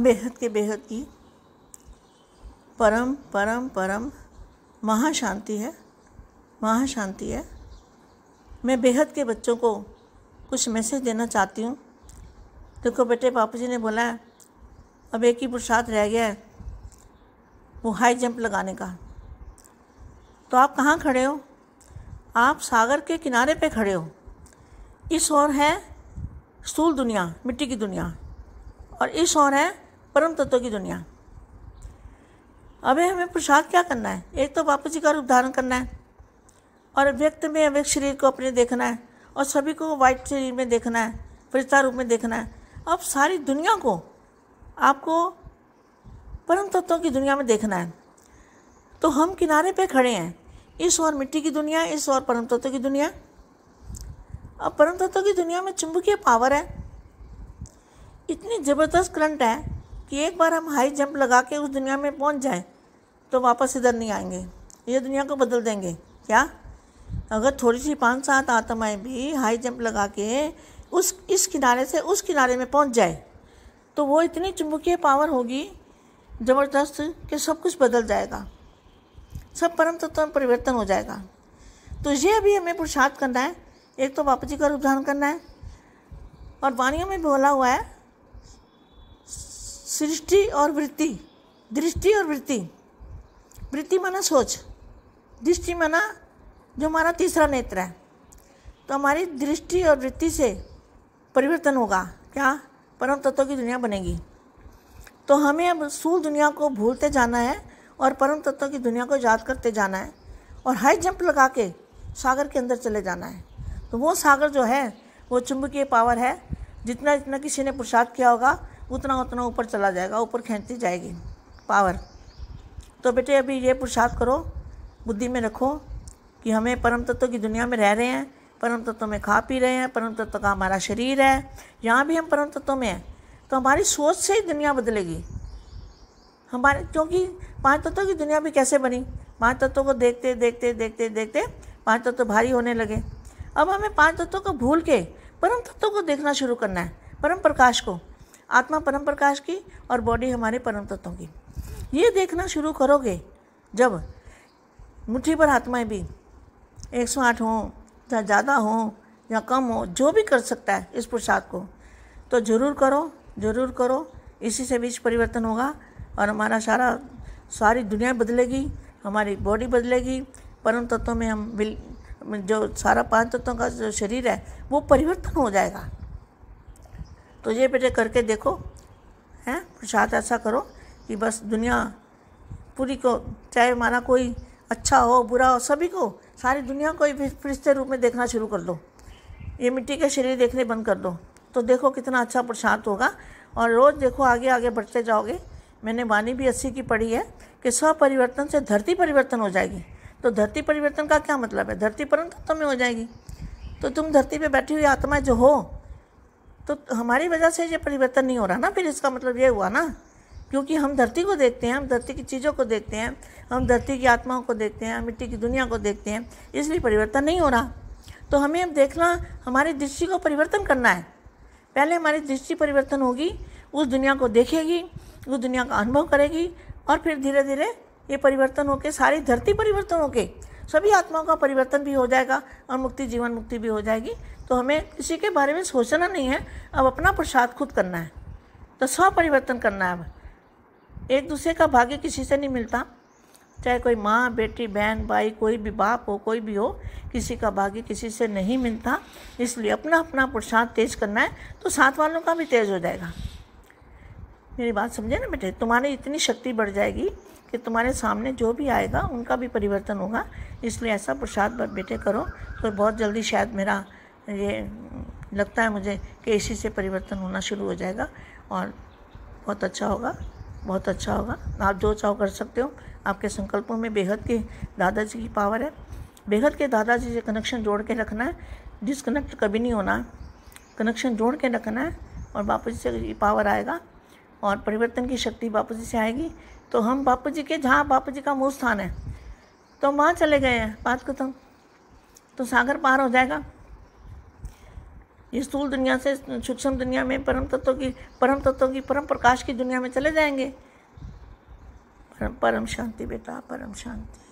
बेहद के बेहद की परम परम परम महाशांति है महाशांति है। मैं बेहद के बच्चों को कुछ मैसेज देना चाहती हूँ। देखो बेटे, पापा जी ने बोला है अब एक ही पुरुषार्थ रह गया है, वो हाई जंप लगाने का। तो आप कहाँ खड़े हो? आप सागर के किनारे पे खड़े हो। इस ओर है स्थूल दुनिया, मिट्टी की दुनिया। और इस ओर है परम तत्व की दुनिया। अभी हमें प्रसाद क्या करना है? एक तो बापू जी का रूप धारण करना है और व्यक्त में अव्यक्त शरीर को अपने देखना है और सभी को वाइट शरीर में देखना है फरिश्ता रूप में देखना है। अब सारी दुनिया को आपको परम तत्वों की दुनिया में देखना है। तो हम किनारे पे खड़े हैं। इस और मिट्टी की दुनिया इस और परम तत्व की दुनिया। अब परम तत्व की दुनिया में चुंबकीय पावर है। इतनी ज़बरदस्त करंट है कि एक बार हम हाई जंप लगा के उस दुनिया में पहुँच जाए तो वापस इधर नहीं आएँगे। ये दुनिया को बदल देंगे। क्या? अगर थोड़ी सी पाँच सात आत्माएँ भी हाई जंप लगा के उस, इस किनारे से उस किनारे में पहुँच जाए तो वो इतनी चुंबकीय पावर होगी, ज़बरदस्त कि सब कुछ बदल जाएगा। सब परम तत्व में परिवर्तन हो जाएगा। तो ये अभी हमें पुरुषार्थ करना है। एक तो बापू जी का रूप धारण करना है। और वाणियों में बोला हुआ है। सृष्टि और वृत्ति। दृष्टि और वृत्ति। वृत्ति माना सोच। दृष्टि माना जो हमारा तीसरा नेत्र है। तो हमारी दृष्टि और वृत्ति से परिवर्तन होगा। क्या? परम तत्व की दुनिया बनेगी। तो हमें अब स्थूल दुनिया को भूलते जाना है और परम तत्वों की दुनिया को याद करते जाना है और हाई जंप लगा के सागर के अंदर चले जाना है। तो वो सागर जो है, वो चुंबकीय पावर है। जितना जितना किसी ने प्रसाद किया होगा उतना उतना ऊपर चला जाएगा, ऊपर खींचती जाएगी पावर तो बेटे अभी ये पुरुषार्थ करो, बुद्धि में रखो कि हमें परम तत्व की दुनिया में रह रहे हैं, परम तत्व में खा पी रहे हैं, परम तत्व का हमारा शरीर है, यहाँ भी हम परम तत्व में हैं तो हमारी सोच से ही दुनिया बदलेगी। हमारे, क्योंकि पाँच तत्वों की दुनिया भी कैसे बनी? पाँच तत्वों को देखते देखते देखते देखते पाँच तत्व भारी होने लगे। अब हमें पाँच तत्वों को भूल के परम तत्वों को देखना शुरू करना है, परम प्रकाश को। आत्मा परम प्रकाश की और बॉडी हमारे परम तत्वों की। ये देखना शुरू करोगे, जब मुट्ठी पर आत्माएँ भी एक सौ आठ हों, या ज़्यादा हो, या कम हो, जो भी कर सकता है इस प्रसाद को तो ज़रूर करो ज़रूर करो। इसी से बीच परिवर्तन होगा और हमारा सारा, सारी दुनिया बदलेगी, हमारी बॉडी बदलेगी, परम तत्वों में हम जो सारा पाँच तत्वों का जो शरीर है, वो परिवर्तन हो जाएगा। तो ये बेटे करके देखो, हैं? प्रसाद ऐसा करो कि बस दुनिया पूरी को, चाहे हमारा कोई अच्छा हो, बुरा हो, सभी को, सारी दुनिया को फरिश्ते रूप में देखना शुरू कर दो। ये मिट्टी के शरीर देखने बंद कर दो। तो देखो कितना अच्छा प्रसाद होगा। और रोज़ देखो आगे आगे बढ़ते जाओगे। मैंने वाणी भी अस्सी की पढ़ी है कि स्व परिवर्तन से धरती परिवर्तन हो जाएगी। तो धरती परिवर्तन का क्या मतलब है? धरती परम तत्व में हो जाएगी। तो तुम धरती पे बैठी हुई आत्मा जो हो तो हमारी वजह से ये परिवर्तन नहीं हो रहा ना, फिर इसका मतलब ये हुआ ना, क्योंकि हम धरती को देखते हैं, हम धरती की चीज़ों को देखते हैं, हम धरती की आत्माओं को देखते हैं, मिट्टी की दुनिया को देखते हैं, इसलिए परिवर्तन नहीं हो रहा। तो हमें अब देखना, हमारी दृष्टि को परिवर्तन करना है। पहले हमारी दृष्टि परिवर्तन होगी, उस दुनिया को देखेगी, उस दुनिया का अनुभव करेगी, और फिर धीरे धीरे ये परिवर्तन होकर सारी धरती परिवर्तन होके सभी आत्माओं का परिवर्तन भी हो जाएगा और मुक्ति जीवन मुक्ति भी हो जाएगी। तो हमें किसी के बारे में सोचना नहीं है, अब अपना प्रसाद खुद करना है। तो स्व परिवर्तन करना है अब। एक दूसरे का भाग्य किसी से नहीं मिलता। चाहे कोई माँ, बेटी, बहन, भाई, कोई भी बाप हो, कोई भी हो, किसी का भाग्य किसी से नहीं मिलता। इसलिए अपना अपना पुरुषार्थ तेज करना है तो साथ वालों का भी तेज हो जाएगा। मेरी बात समझे ना बेटे? तुम्हारी इतनी शक्ति बढ़ जाएगी कि तुम्हारे सामने जो भी आएगा, उनका भी परिवर्तन होगा। इसलिए ऐसा प्रसाद बेटे करो तो बहुत जल्दी शायद मेरा ये लगता है मुझे कि इसी से परिवर्तन होना शुरू हो जाएगा और बहुत अच्छा होगा, बहुत अच्छा होगा। आप जो चाहो कर सकते हो। आपके संकल्पों में बेहद के दादाजी की पावर है। बेहद के दादाजी से कनेक्शन जोड़ के रखना है। डिसकनेक्ट कभी नहीं होना है कनेक्शन जोड़ के रखना है और जी से पावर आएगा। और परिवर्तन की शक्ति बापू जी से आएगी। तो हम बापू जी के जहाँ बापू जी का मूल स्थान है तो हम वहाँ चले गए हैं। बात तो, तो सागर पार हो जाएगा। इस स्थूल दुनिया से सूक्ष्म दुनिया में परम तत्वों की परम तत्वों की परम प्रकाश की दुनिया में चले जाएँगे। परम परम शांति बेटा परम शांति।